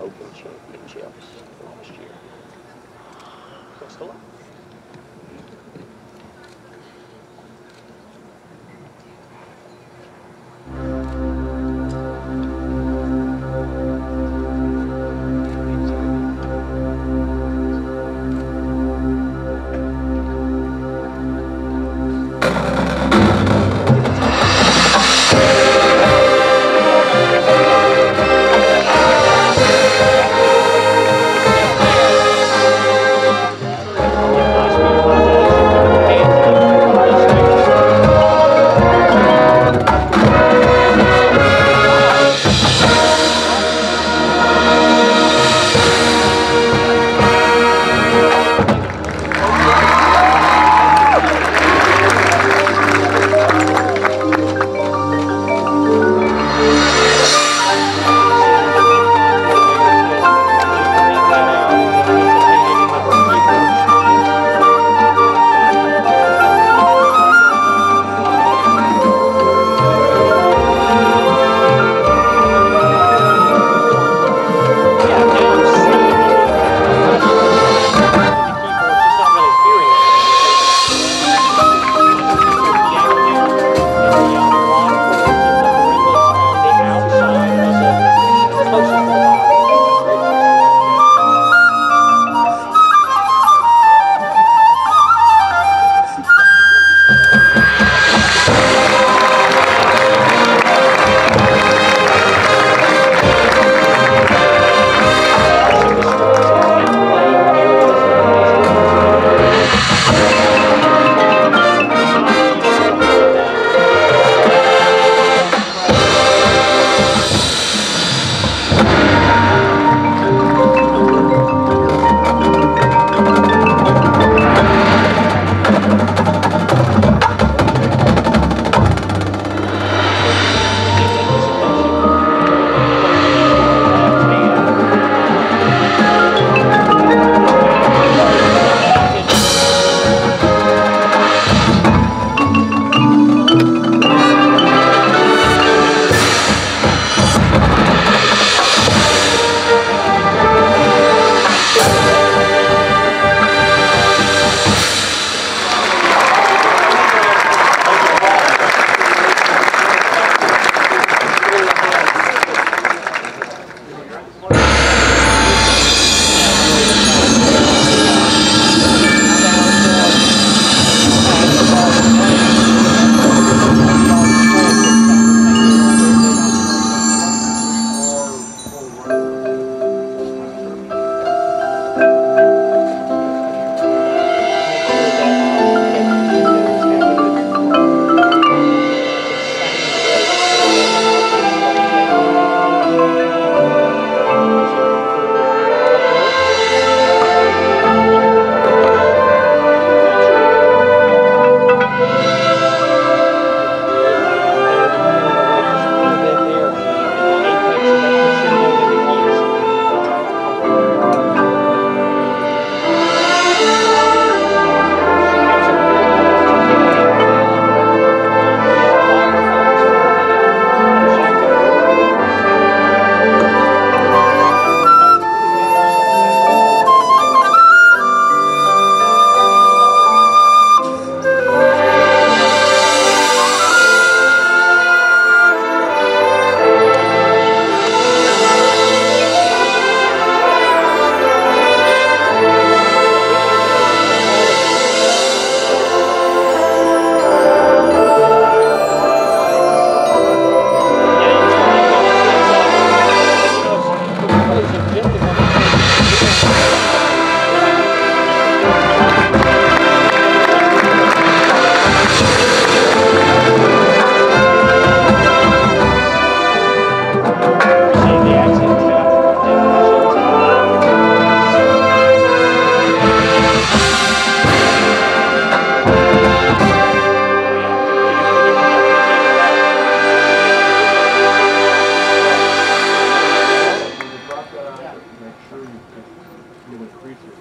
Open Championships last year. Best of luck.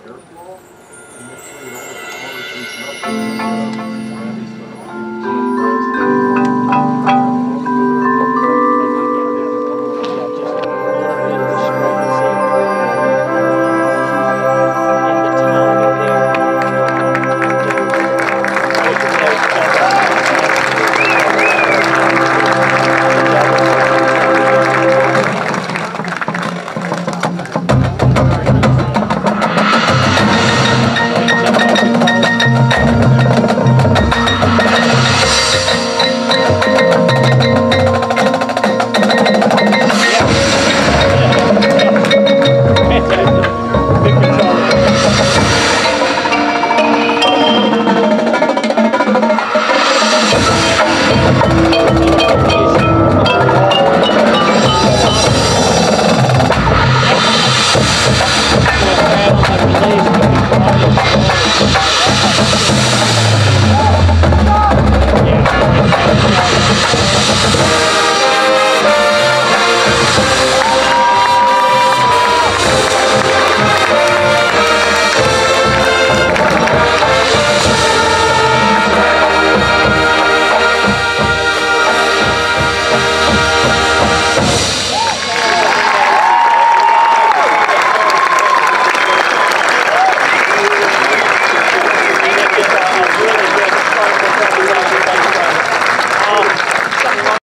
Airflow, and make sure you don't the colors reach up.